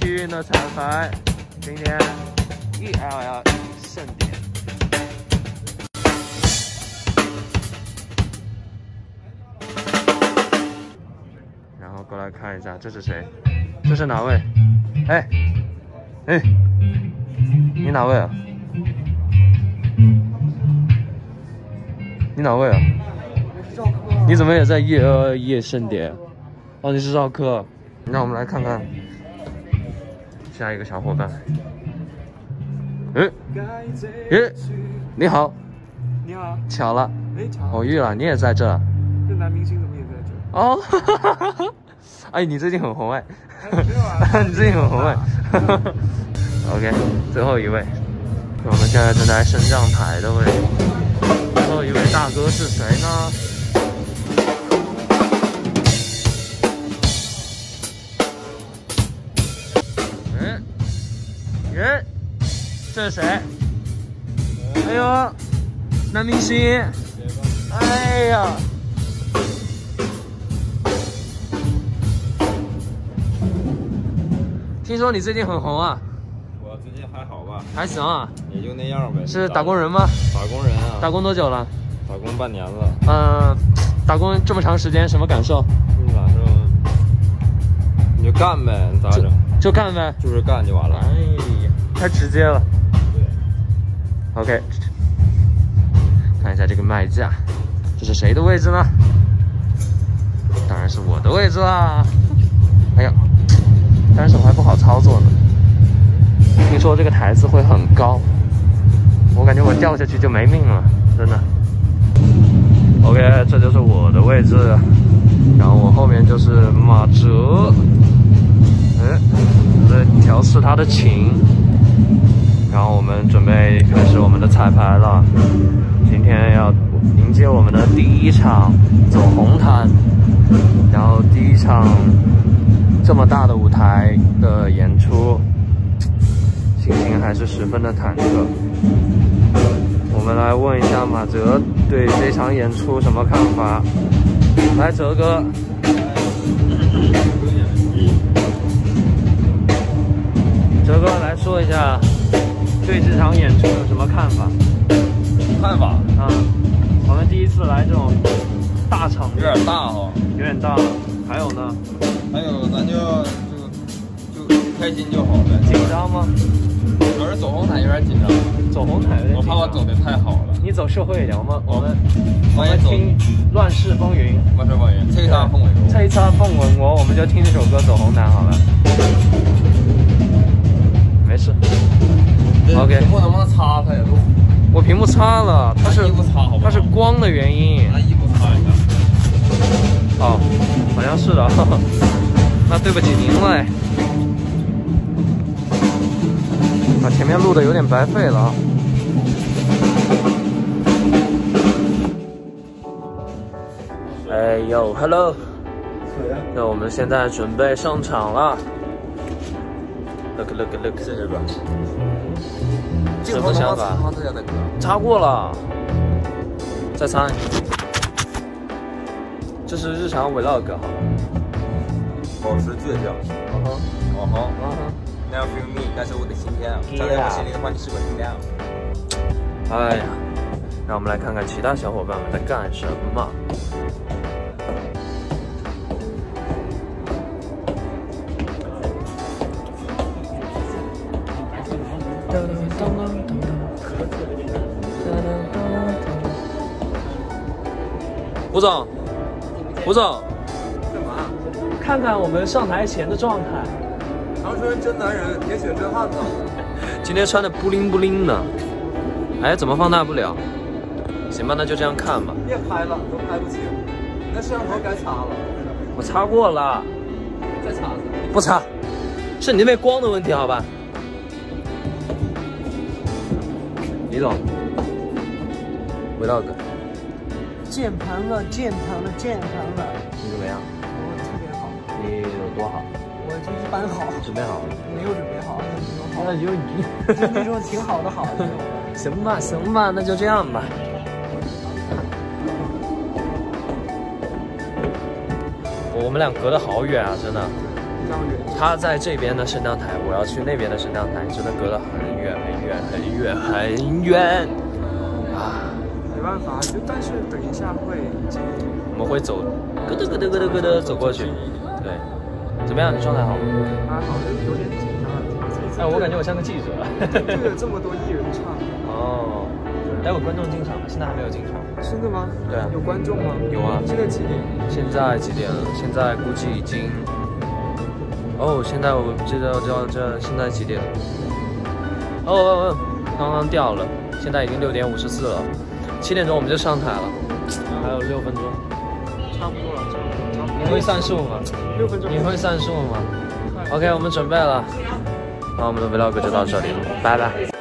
幸运的彩排，今天 ELL 盛典。然后过来看一下，这是谁？这是哪位？哎，哎，你哪位啊？你哪位啊？你怎么也在夜呃夜盛典？哦，你是赵克。让我们来看看下一个小伙伴。哎，哎，你好，你好，巧了，偶遇了，你也在这。这男明星怎么也在这？哦，哈哈哈哈哎，你最近很红哎，哎没有啊 你最近很红哎。OK，最后一位，我们现在正在升降台的位置。最后一位大哥是谁呢？这是谁？哎呦，男明星。哎呀。听说你最近很红啊，我最近还好吧，还行啊，也就那样呗。是打工人吗？打工人啊，打工多久了？打工半年了。嗯、打工这么长时间，什么感受？你咋说？你就干呗，你咋整？就干呗。就是干就完了。哎呀，太直接了。OK，看一下这个卖价，这是谁的位置呢？当然是我的位置啦。哎呀，单手还不好操作呢。听说这个台子会很高，我感觉我掉下去就没命了，真的。OK，这就是我的位置，然后我后面就是马哲，哎，我在调试他的琴。然后我们准备开始我们的彩排了。今天要迎接我们的第一场走红毯，然后第一场这么大的舞台的演出，心情还是十分的忐忑。我们来问一下马哲对这场演出什么看法？来，哲哥，哲哥来说一下对这场演出有什么看法？看法啊，我们第一次来这种大场有，点大哈。有点大。还有呢，还有，咱就就就开心就好呗。紧张吗？主要是走红毯有点紧张，走红毯有点我紧张我怕我走的太好了。你走社会一点，我们我们我们听《乱世风云》，乱世风云，吹沙凤尾这一擦凤吻我，我们就听这首歌走红毯好了。没事，OK 屏幕能不能擦擦呀？都我屏幕擦了，它是衣服擦好好它是光的原因。拿衣服擦一下。哦，好像是的，那对不起您了哎。把前面录的有点白费了啊。哎呦，Hello，那我们现在准备上场了。Look look look，这是吧？什么想法？擦过了，再擦。这是日常 vlog 好了。保持倔强。嗯哼，哦吼嗯哼。，Never feel me，感受我的心跳。站在我心里的话，你是我力量。哎呀，让我们来看看其他小伙伴们在干什么。吴总，吴总，干嘛？看看我们上台前的状态。长春真男人，铁血真汉子。今天穿的布灵布灵的，哎，怎么放大不了？行吧，那就这样看吧。别拍了，都拍不清。你那摄像头该擦了，我擦过了，再擦擦。不擦，是你那边光的问题，好吧？李总，vlog，键盘了，键盘了，键盘了，你怎么样？我特别好，你有多好？我就一般好，准备好了？没有准备好，那种好，有你。就那种挺好的好那种。行吧，行吧，那就这样吧。我们俩隔得好远啊，真的。他在这边的升降台，我要去那边的升降台，真的隔得很远很远很远很远啊！没办法，就但是等一下会经历。我们会走，咯噔咯噔咯噔咯噔走过去。对，怎么样？你状态好吗？还好，就有点紧张。哎，我感觉我像个记者。这个这么多艺人唱。哦。待会观众进场吗？现在还没有进场。真的吗？对啊。有观众吗？有啊。现在几点？现在几点了？现在估计已经……哦，现在我记得这这现在几点？哦哦哦，刚刚掉了，现在已经六点五十四了，七点钟我们就上台了，还有六分钟。差不多了，差不多。你会算数吗？六分钟。你会算数吗？OK，我们准备了，那我们的 vlog 就到这里了，拜拜。